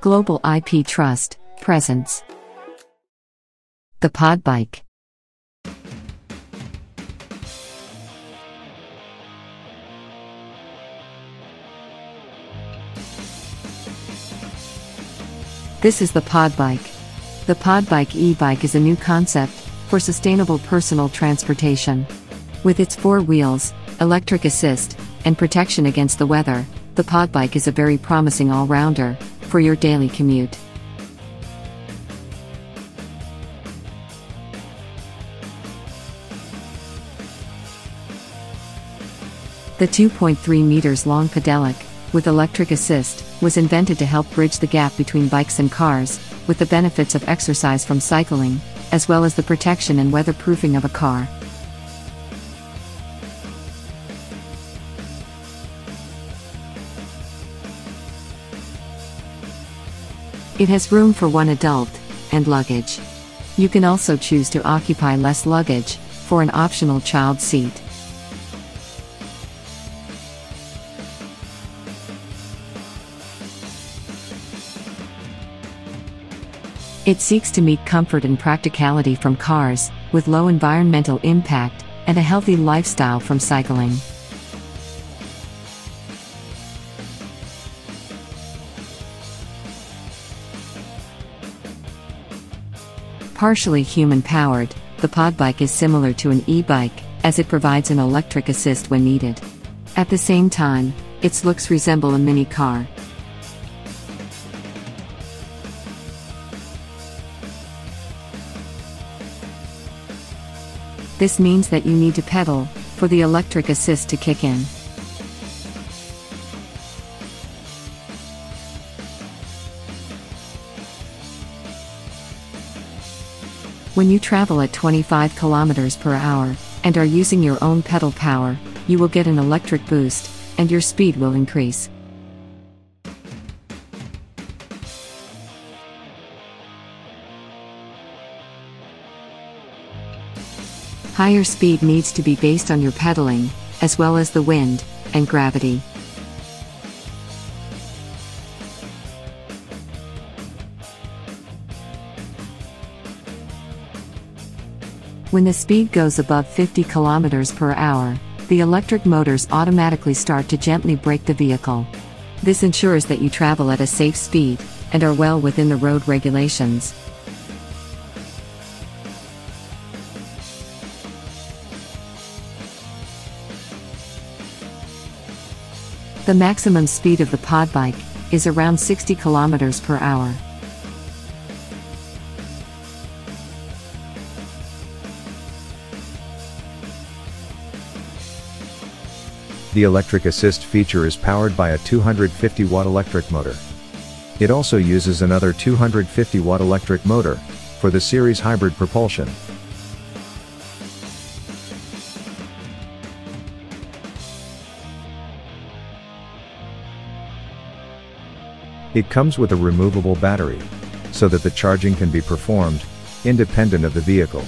Global IP Trust, Presents. The Podbike. This is the Podbike. The Podbike e bike is a new concept for sustainable personal transportation. With its four wheels, electric assist, and protection against the weather, the Podbike is a very promising all rounder for your daily commute. The 2.3 meters long pedelec, with electric assist, was invented to help bridge the gap between bikes and cars, with the benefits of exercise from cycling, as well as the protection and weatherproofing of a car. It has room for one adult and luggage. You can also choose to occupy less luggage for an optional child seat. It seeks to meet comfort and practicality from cars, with low environmental impact, and a healthy lifestyle from cycling. Partially human powered, the Podbike is similar to an e bike, as it provides an electric assist when needed. At the same time, its looks resemble a mini car. This means that you need to pedal for the electric assist to kick in. When you travel at 25 km per hour and are using your own pedal power, you will get an electric boost and your speed will increase. Higher speed needs to be based on your pedaling, as well as the wind and gravity. When the speed goes above 50 km per hour, the electric motors automatically start to gently brake the vehicle. This ensures that you travel at a safe speed and are well within the road regulations. The maximum speed of the Podbike is around 60 km per hour. The electric assist feature is powered by a 250 watt electric motor. It also uses another 250 watt electric motor for the series hybrid propulsion. It comes with a removable battery, so that the charging can be performed, independent of the vehicle.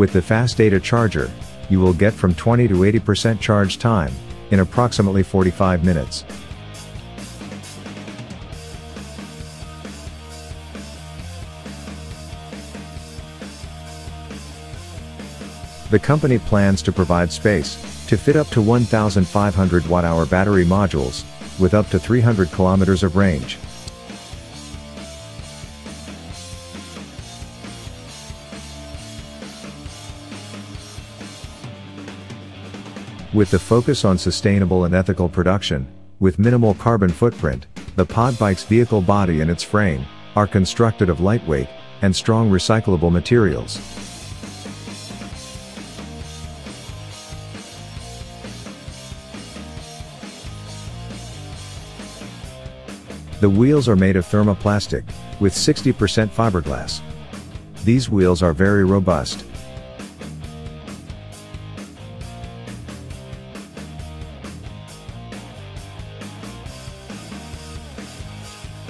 With the fast data charger, you will get from 20 to 80% charge time, in approximately 45 minutes. The company plans to provide space to fit up to 1,500 watt-hour battery modules with up to 300 kilometers of range. With the focus on sustainable and ethical production, with minimal carbon footprint, the Podbike's vehicle body and its frame are constructed of lightweight and strong recyclable materials. The wheels are made of thermoplastic, with 60% fiberglass. These wheels are very robust.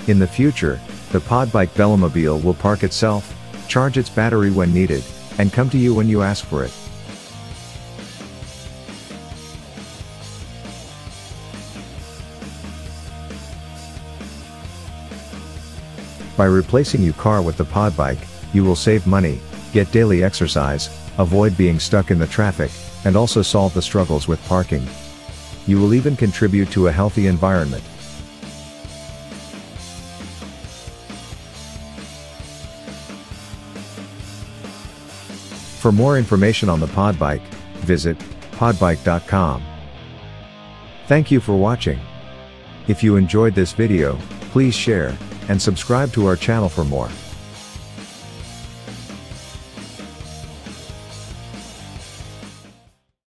In the future, the Podbike Velomobile will park itself, charge its battery when needed, and come to you when you ask for it. By replacing your car with the Podbike, you will save money, get daily exercise, avoid being stuck in the traffic, and also solve the struggles with parking. You will even contribute to a healthy environment. For more information on the Podbike, visit podbike.com. Thank you for watching. If you enjoyed this video, please share and subscribe to our channel for more.